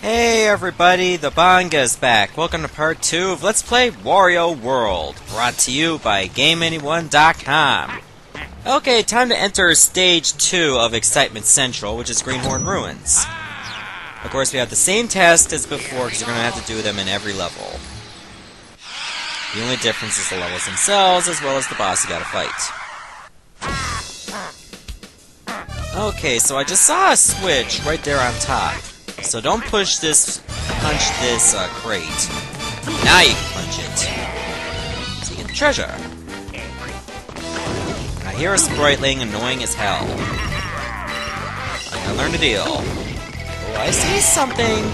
Hey everybody, the Bangaa's back. Welcome to part 2 of Let's Play Wario World, brought to you by GameAnyone.com. Okay, time to enter stage 2 of Excitement Central, which is Greenhorn Ruins. Of course, we have the same tasks as before, because you're going to have to do them in every level. The only difference is the levels themselves, as well as the boss you gotta fight. Okay, so I just saw a switch right there on top. So don't push this, punch this uh, crate. Now you can punch it. So you get the treasure. I hear a spriteling annoying as hell. I gotta learn the deal. Oh, I see something.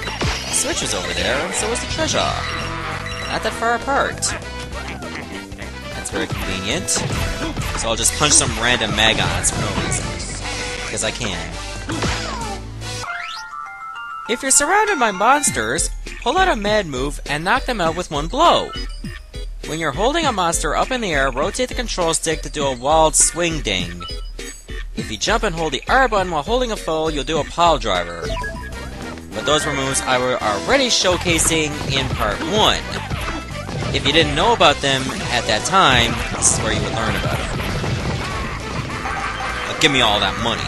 The switch is over there, and so is the treasure. Not that far apart. That's very convenient. So I'll just punch some random Magons for no reason. Because I can. If you're surrounded by monsters, pull out a mad move and knock them out with one blow. When you're holding a monster up in the air, rotate the control stick to do a wild swing ding. If you jump and hold the R button while holding a foe, you'll do a pile driver. But those were moves I were already showcasing in part 1. If you didn't know about them at that time, this is where you would learn about them. Give me all that money.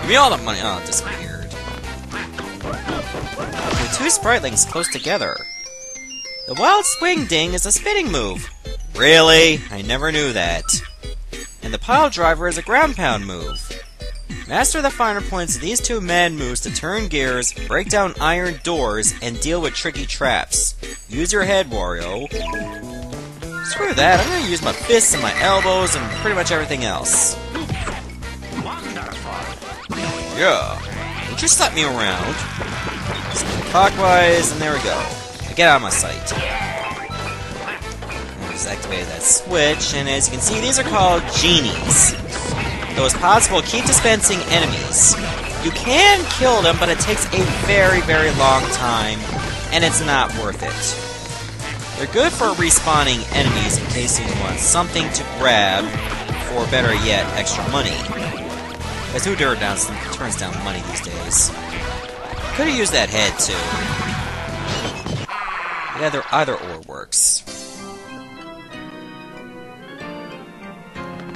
Give me all that money. Oh, it Okay, two Spritelings close together. The Wild Swing Ding is a spinning move. Really? I never knew that. And the Pile Driver is a ground pound move. Master the finer points of these two mad moves to turn gears, break down iron doors, and deal with tricky traps. Use your head, Wario. Screw that, I'm gonna use my fists and my elbows and pretty much everything else. Yeah. Don't you slap me around. Clockwise, and there we go. Get out of my sight. Just activated that switch, and as you can see, these are called genies. Though it's possible, keep dispensing enemies. You can kill them, but it takes a very, very long time, and it's not worth it. They're good for respawning enemies in case you want something to grab, or better yet, extra money. Because who turns down money these days? Could have used that head, too. Either, either or works.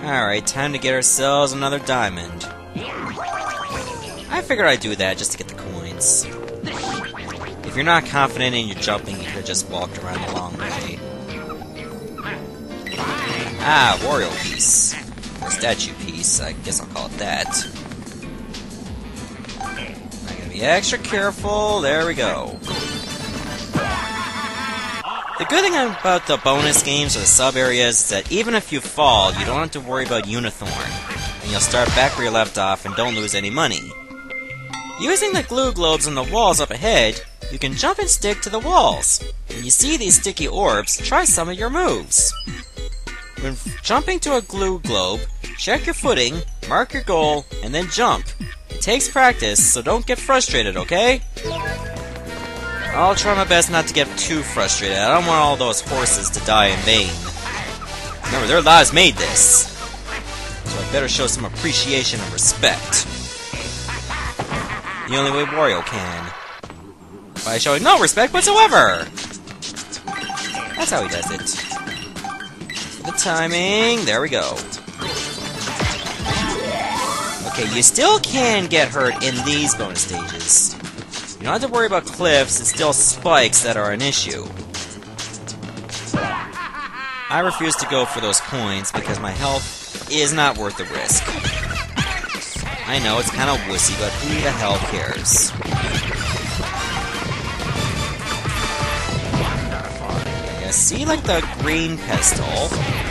Alright, time to get ourselves another diamond. I figured I'd do that just to get the coins. If you're not confident in your jumping, you could just walked around the long way. Ah, Wario piece. Or statue piece, I guess I'll call it that. Extra careful, there we go. The good thing about the bonus games or the sub areas is that even if you fall, you don't have to worry about Unithorn, and you'll start back where you left off and don't lose any money. Using the glue globes on the walls up ahead, you can jump and stick to the walls. When you see these sticky orbs, try some of your moves. When jumping to a glue globe, check your footing, mark your goal, and then jump. Takes practice, so don't get frustrated, okay? I'll try my best not to get too frustrated. I don't want all those horses to die in vain. Remember, their lives made this. So I better show some appreciation and respect. The only way Wario can. By showing no respect whatsoever! That's how he does it. The timing, there we go. Okay, you still can get hurt in these bonus stages. You don't have to worry about cliffs, it's still spikes that are an issue. I refuse to go for those coins because my health is not worth the risk. I know, it's kind of wussy, but who the hell cares? Yeah, see, like the green pestle.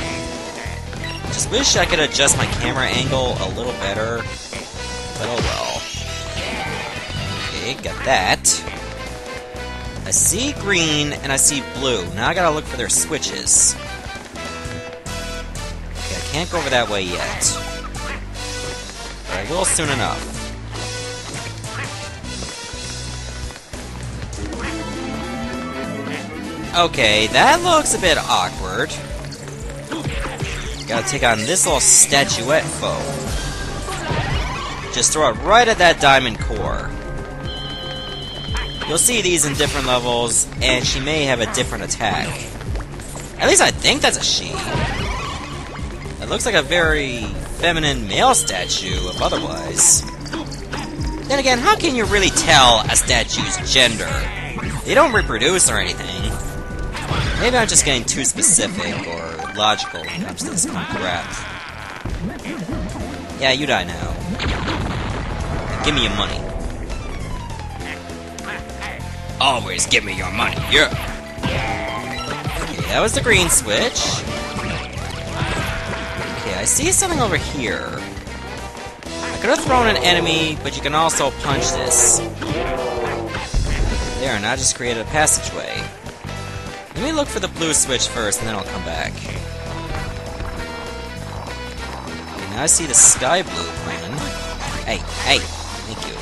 Just wish I could adjust my camera angle a little better, but oh well. Okay, got that. I see green and I see blue. Now I gotta look for their switches. Okay, I can't go over that way yet. But I will soon enough. Okay, that looks a bit awkward. Gotta take on this little statuette foe. Just throw it right at that diamond core. You'll see these in different levels, and she may have a different attack. At least I think that's a she. It looks like a very feminine male statue, if otherwise. Then again, how can you really tell a statue's gender? They don't reproduce or anything. Maybe I'm just getting too specific or logical when it comes to this kind of crap. Yeah, you die now. now. Give me your money. Always give me your money, yeah! Okay, that was the green switch. Okay, I see something over here I could have thrown an enemy, but you can also punch this. There, and I just created a passageway. Let me look for the blue switch first, and then I'll come back. Okay, now I see the sky blue plan. Hey, hey, thank you.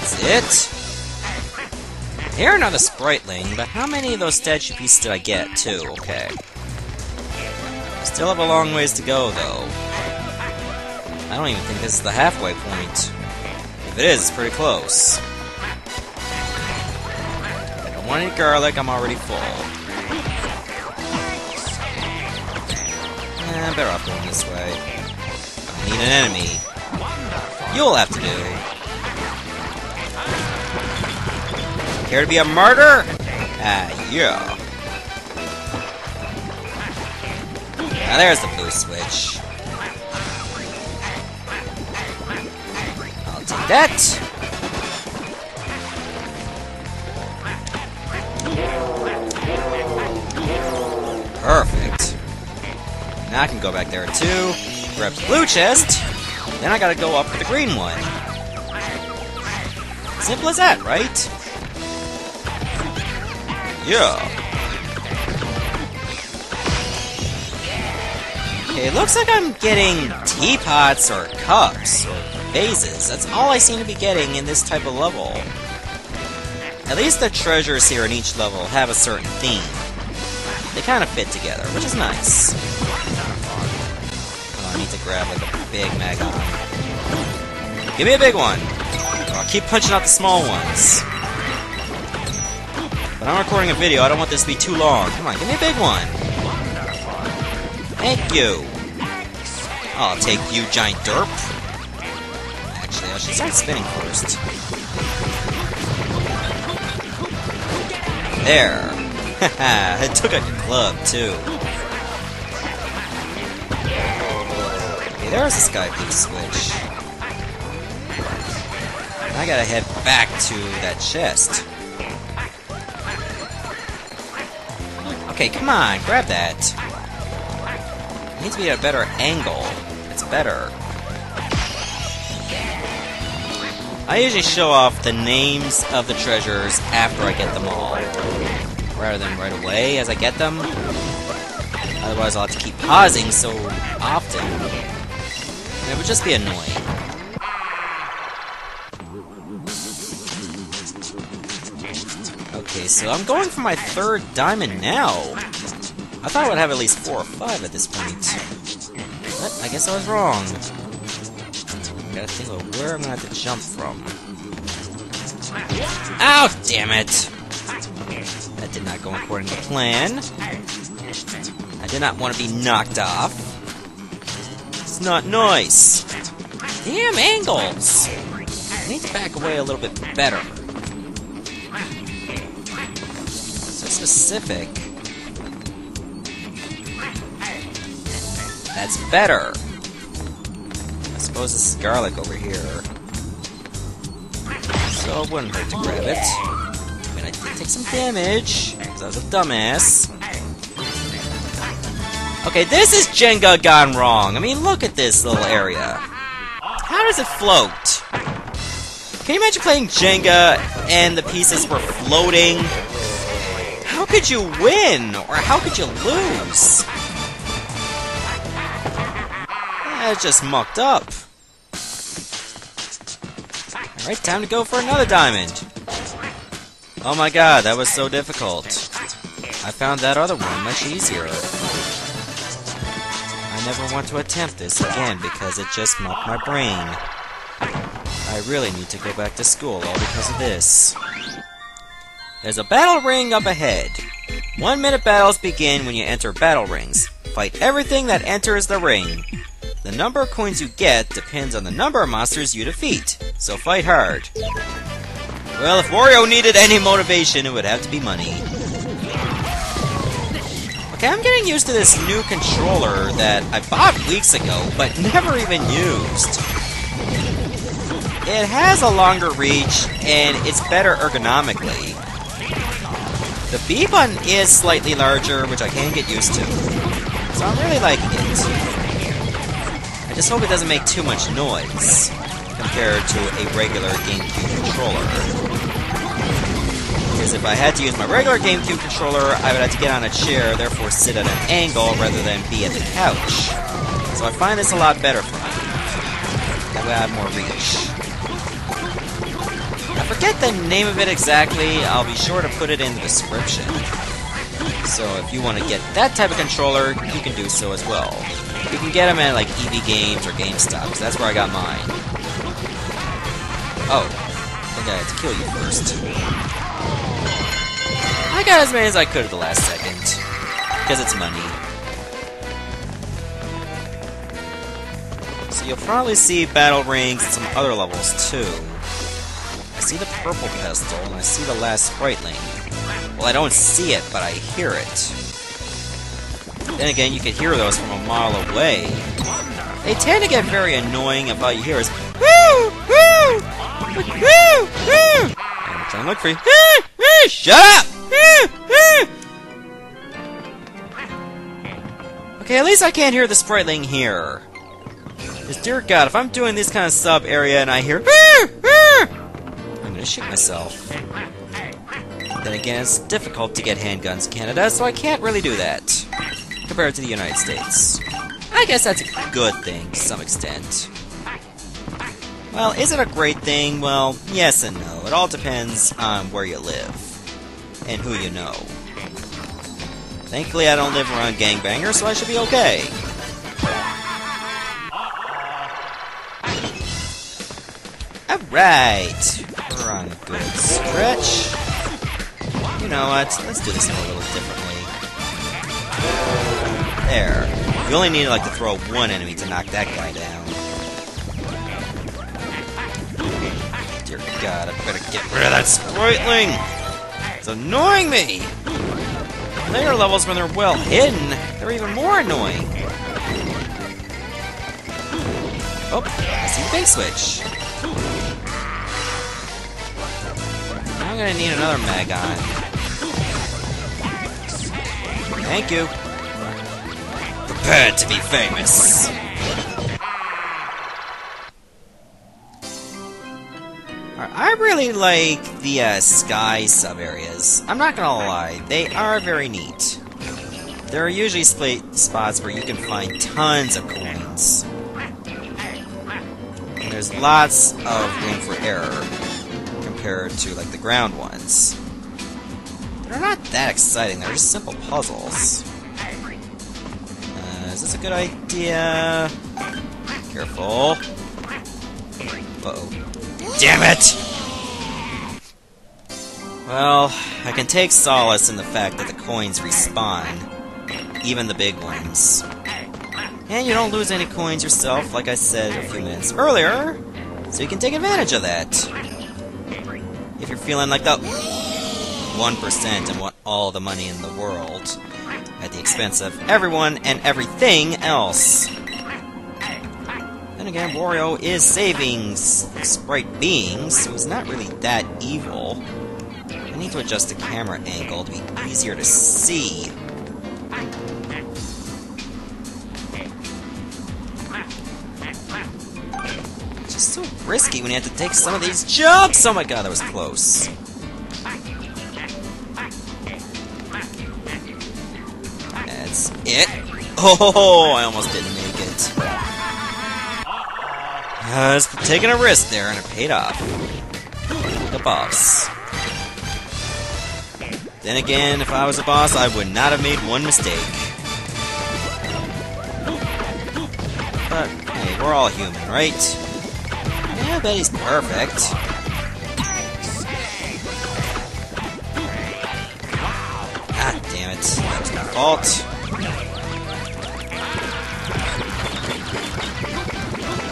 That's it. They are Here another spriteling, but how many of those statue pieces did I get, too? Okay. Still have a long ways to go, though. I don't even think this is the halfway point. If it is, it's pretty close. Any garlic, I'm already full. Eh, better off going this way. I need an enemy. You'll have to do. Care to be a martyr? Ah, yeah. Now there's the blue switch. I'll take that. I can go back there too, grab the blue chest, then I gotta go up for the green one. Simple as that, right? Yeah. Okay, it looks like I'm getting teapots or cups or vases. That's all I seem to be getting in this type of level. At least the treasures here in each level have a certain theme. They kind of fit together, which is nice. Grab like a big. Give me a big one! I'll keep punching out the small ones. But I'm recording a video, I don't want this to be too long. Come on, give me a big one! Thank you! I'll take you, giant derp. Actually, I should start spinning first. There! Haha, it took out your club, too. There's a sky blue switch. I gotta head back to that chest. Okay, come on, grab that. It needs to be at a better angle. It's better. I usually show off the names of the treasures after I get them all, rather than right away as I get them. Otherwise I'll have to keep pausing so often. It would just be annoying. Okay, so I'm going for my third diamond now. I thought I would have at least four or five at this point. But I guess I was wrong. Gotta think of where I'm gonna have to jump from. Ow! Damn it! That did not go according to plan. I did not want to be knocked off. Not nice. Damn angles! I need to back away a little bit better. So specific. That's better. I suppose this is garlic over here. So it wouldn't hurt to grab it. I mean, I did take some damage, because I was a dumbass. Okay, this is Jenga gone wrong. I mean, look at this little area. How does it float? Can you imagine playing Jenga and the pieces were floating? How could you win? Or how could you lose? Ah, it's just mucked up. Alright, time to go for another diamond. Oh my god, that was so difficult. I found that other one much easier. I never want to attempt this again because it just mucked my brain. I really need to go back to school all because of this. There's a battle ring up ahead. One minute battles begin when you enter battle rings. Fight everything that enters the ring. The number of coins you get depends on the number of monsters you defeat, so fight hard. Well, if Wario needed any motivation, it would have to be money. Okay, I'm getting used to this new controller that I bought weeks ago, but never even used. It has a longer reach, and it's better ergonomically. The B button is slightly larger, which I can get used to. So I'm really liking it. I just hope it doesn't make too much noise compared to a regular GameCube controller. Because if I had to use my regular GameCube controller, I would have to get on a chair, therefore sit at an angle rather than be at the couch. So I find this a lot better for me. That way I have more reach. I forget the name of it exactly, I'll be sure to put it in the description. So if you want to get that type of controller, you can do so as well. You can get them at like EB Games or GameStop, that's where I got mine. Oh, I think I had to kill you first. Got as many as I could at the last second. Because it's money. So you'll probably see battle rings and some other levels too. I see the purple pestle, and I see the last spriteling. Well, I don't see it, but I hear it. Then again, you can hear those from a mile away. They tend to get very annoying if all you hear is Woo! Woo! Woo! Woo! I'm trying to look for you. Shut up! Okay, at least I can't hear the spriteling here. Because, dear God, if I'm doing this kind of sub area and I hear I'm gonna shoot myself. Then again, it's difficult to get handguns in Canada, so I can't really do that. Compared to the United States. I guess that's a good thing, to some extent. Well, is it a great thing? Well, yes and no. It all depends on where you live and who you know. Thankfully, I don't live around gangbangers, so I should be okay. Alright! We're on a good stretch. You know what? Let's do this a little differently. There. You only need like to throw one enemy to knock that guy down. Dear God, I better get rid of that spriteling! Annoying me! Later levels, when they're well hidden, they're even more annoying. Oh, I see big switch. I'm gonna need another Magon. Thank you. Prepare to be famous. Really like the uh, sky sub-areas. I'm not gonna lie, they are very neat. There are usually spots where you can find tons of coins. And there's lots of room for error compared to like the ground ones. They're not that exciting, they're just simple puzzles. Uh, is this a good idea? Careful. Uh-oh. Damn it! Well, I can take solace in the fact that the coins respawn. Even the big ones. And you don't lose any coins yourself, like I said a few minutes earlier, so you can take advantage of that. If you're feeling like the 1% and want all the money in the world, at the expense of everyone and everything else Then again, Wario is saving sprite beings, so he's not really that evil. Need to adjust the camera angle to be easier to see. It's just so risky when you have to take some of these jumps! Oh my god, that was close. That's it. Oh, I almost didn't make it. Uh, I was taking a risk there, and it paid off. The boss. Then again, if I was a boss, I would not have made one mistake. But, hey, we're all human, right? Yeah, I bet he's perfect. Ah, damn it. That's my fault.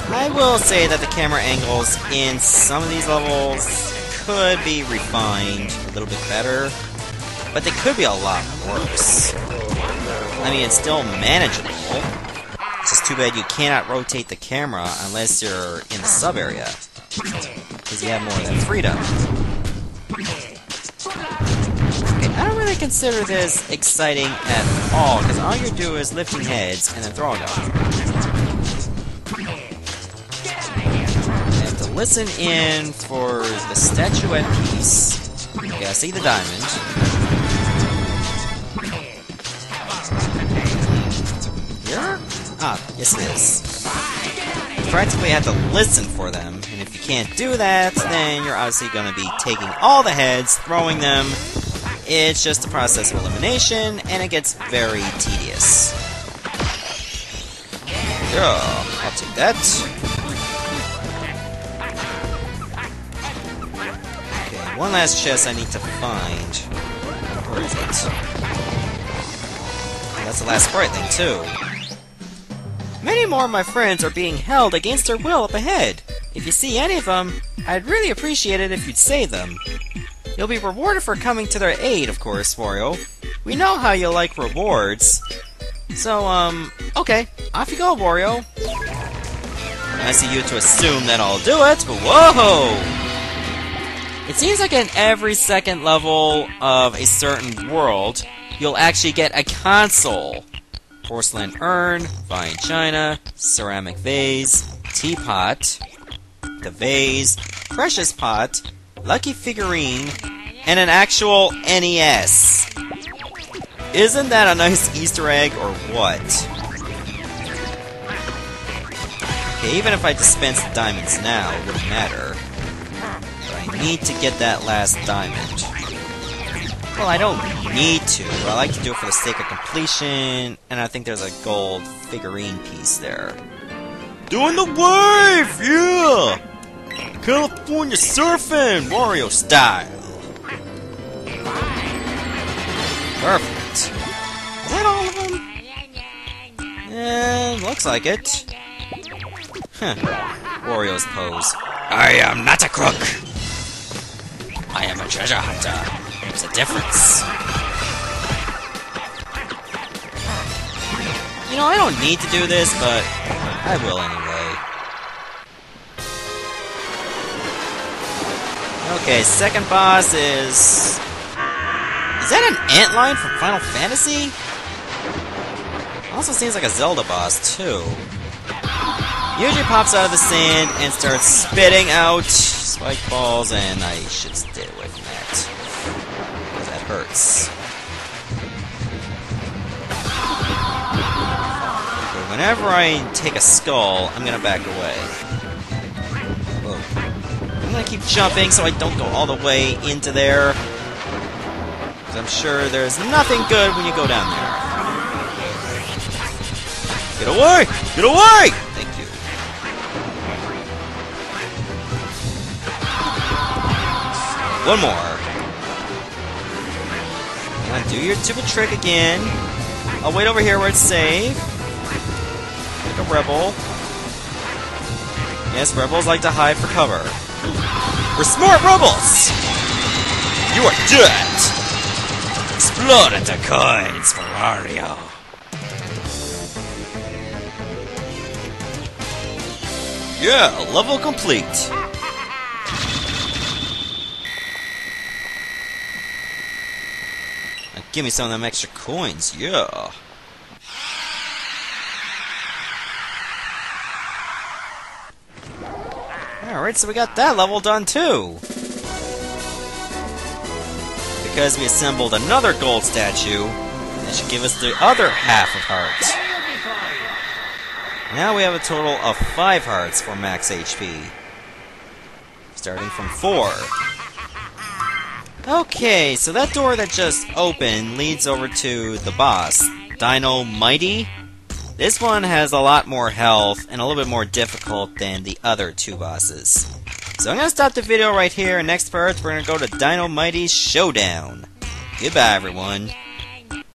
I will say that the camera angles in some of these levels could be refined a little bit better, but they could be a lot worse. I mean, it's still manageable. It's just too bad you cannot rotate the camera unless you're in the sub area, because you have more than freedom. Okay, I don't really consider this exciting at all, because all you do is lifting heads and then throwing them. And to listen in for the statuette piece. Yeah, see the diamond. Ah, yes it is. You practically have to listen for them, and if you can't do that, then you're obviously going to be taking all the heads, throwing them. It's just a process of elimination, and it gets very tedious. Yeah, I'll take that. Okay, One last chest I need to find. Where is it? That's the last sprite thing, too. Many more of my friends are being held against their will up ahead. If you see any of them, I'd really appreciate it if you'd save them. You'll be rewarded for coming to their aid, of course, Wario. We know how you like rewards. So, um, okay, off you go, Wario. I see you to assume that I'll do it, but whoa! It seems like in every second level of a certain world, you'll actually get a console. Porcelain urn, fine china, ceramic vase, teapot, the vase, precious pot, lucky figurine, and an actual NES. Isn't that a nice Easter egg or what? Okay, even if I dispense the diamonds now, it wouldn't matter But I need to get that last diamond. Well, I don't need to, but I like to do it for the sake of completion, and I think there's a gold figurine piece there. Doing the wave! Yeah! California surfing! Wario style! Perfect. Is that all of them? Eh, looks like it. Huh. Wario's pose. I am not a crook! I am a treasure hunter. There's a difference. You know, I don't need to do this, but I will anyway. Okay, second boss is... Is that an Antlion from Final Fantasy? Also seems like a Zelda boss, too. Usually pops out of the sand and starts spitting out spike balls, and I should stay away from that. Because that hurts. Whenever I take a skull, I'm gonna back away. Whoa. I'm gonna keep jumping so I don't go all the way into there. Because I'm sure there's nothing good when you go down there. Get away! Get away! Thank you. One more. Now do your stupid trick again. I'll wait over here where it's safe. Like a rebel. Yes, rebels like to hide for cover. We're smart rebels! You are dead! Explode the coins for Wario. Yeah, level complete. Give me some of them extra coins, yeah. Alright, so we got that level done too. Because we assembled another gold statue, that should give us the other half of hearts. Now we have a total of 5 hearts for max HP. Starting from 4. Okay, so that door that just opened leads over to the boss, Dinomighty. This one has a lot more health and a little bit more difficult than the other two bosses. So I'm gonna stop the video right here, and next part we're gonna go to Dino Showdown. Goodbye, everyone.